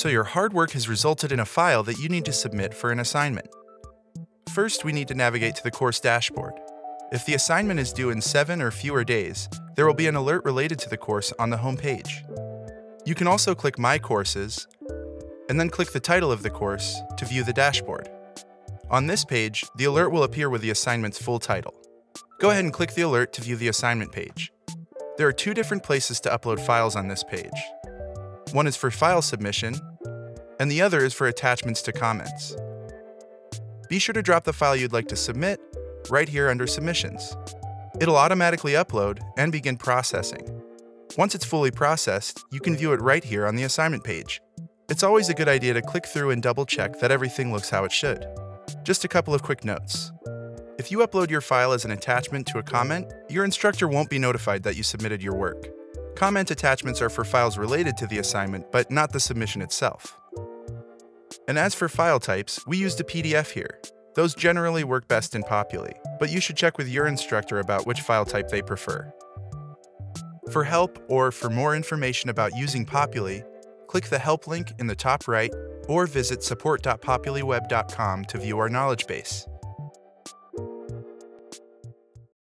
So your hard work has resulted in a file that you need to submit for an assignment. First, we need to navigate to the course dashboard. If the assignment is due in seven or fewer days, there will be an alert related to the course on the home page. You can also click My Courses and then click the title of the course to view the dashboard. On this page, the alert will appear with the assignment's full title. Go ahead and click the alert to view the assignment page. There are two different places to upload files on this page. One is for file submission, and the other is for attachments to comments. Be sure to drop the file you'd like to submit right here under Submissions. It'll automatically upload and begin processing. Once it's fully processed, you can view it right here on the assignment page. It's always a good idea to click through and double check that everything looks how it should. Just a couple of quick notes. If you upload your file as an attachment to a comment, your instructor won't be notified that you submitted your work. Comment attachments are for files related to the assignment, but not the submission itself. And as for file types, we used a PDF here. Those generally work best in Populi, but you should check with your instructor about which file type they prefer. For help or for more information about using Populi, click the Help link in the top right or visit support.populiweb.com to view our knowledge base.